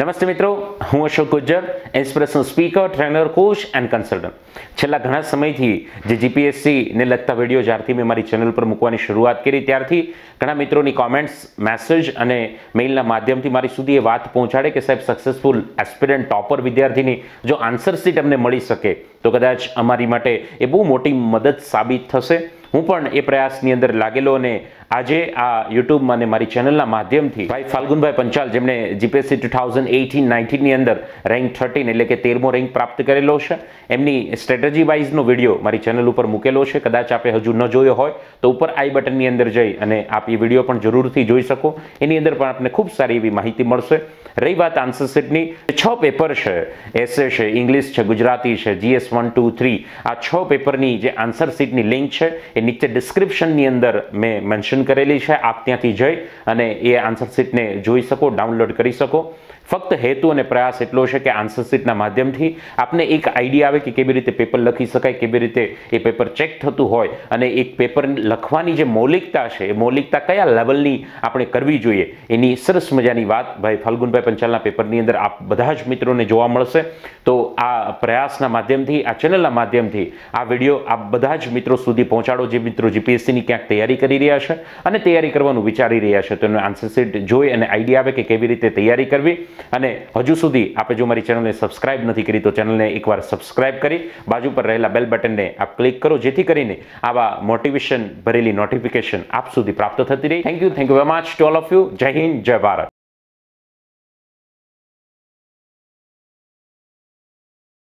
નમસ્તે મિત્રો, હું Ashok Gujjar inspirational speaker trainer coach and consultant છેલ્લા ઘણા સમયથી જે જીપીએસસીને લગતા વીડિયો જ્યારથી મેં મારી ચેનલ પર મૂકવાની શરૂઆત કરી, ત્યારથી ઘણા મિત્રોની કોમેન્ટ્સ મેસેજ અને મેઇલના માધ્યમથી મારી સુધી એ વાત પહોંચાડે કે સાહેબ સક્સેસફુલ એસ્પિરન્ટ ટોપર વિદ્યાર્થીની જો આન્સર સીટ અમને મળી શકે, તો કદાચ અમારી માટે એ બહુ મોટી મદદ સાબિત થશે. હું પણ એ પ્રયાસની અંદર લાગેલો અને આજે આ યુટ્યુબ અને મારી ચેનલના માધ્યમથી ભાઈ ફાલ્ગુનભાઈ પંચાલ, જેમણે જીપીએસસી ટુ થાઉઝન્ડ એઇટીન નાઇન્ટીનની અંદર રેન્ક થર્ટીન એટલે કે તેરમો રેન્ક પ્રાપ્ત કરેલો છે. એમની સ્ટ્રેટેજી વાઇઝનો વીડિયો મારી ચેનલ ઉપર મૂકેલો છે. કદાચ આપે હજુ ન જોયો હોય તો ઉપર આઈ બટનની અંદર જઈ અને આપ એ વીડિયો પણ જરૂરથી જોઈ શકો. એની અંદર પણ આપને ખૂબ સારી એવી માહિતી મળશે. રહી વાત આન્સર સીટની છ પેપર છે. એસે છે ઇંગ્લિશ છે, ગુજરાતી છે જીએસ વન ટુ થ્રી આ છ પેપરની જે આન્સર સીટની લિંક છે, એ નીચે ડિસ્ક્રિપ્શનની અંદર મેં મેન્શન કરેલી છે, આપ ત્યાંથી જઈ અને એ આન્સર સીટને જોઈ શકો ડાઉનલોડ કરી શકો. ફક્ત હેતુ અને પ્રયાસ એટલો છે કે આન્સર સીટના માધ્યમથી આપને એક આઈડિયા આવે કે કેવી રીતે પેપર લખી શકાય, કેવી રીતે એ પેપર ચેક થતું હોય અને એક પેપર લખવાની જે મૌલિકતા છે, એ મૌલિકતા કયા લેવલની આપણે કરવી જોઈએ, એની સરસ મજાની વાત ભાઈ ફાલ્ગુનભાઈ પંચાલના પેપરની અંદર આપ બધા જ મિત્રોને જોવા મળશે. તો આ પ્રયાસના માધ્યમથી, આ ચેનલના માધ્યમથી આ વીડિયો આપ બધા જ મિત્રો સુધી પહોંચાડો. જે મિત્રો જીપીએસસીની ક્યાંક તૈયારી કરી રહ્યા છે અને તૈયારી કરવાનું વિચારી રહ્યા છો. તો એનો આન્સર સીટ જોઈ અને આઈડિયા આવે કે કેવી રીતે તૈયારી કરવી. અને હજુ સુધી આપણે જો મારી ચેનલને સબસ્ક્રાઇબ નથી કરી તો ચેનલને એકવાર સબસ્ક્રાઇબ કરી. બાજુ પર રહેલા બેલ બટનને આપ ક્લિક કરો, જેથી કરીને આવા મોટિવેશન ભરેલી નોટિફિકેશન આપ સુધી પ્રાપ્ત થતી રહી. Thank you thank you very much to all of you Jai Hind, Jai Bharat.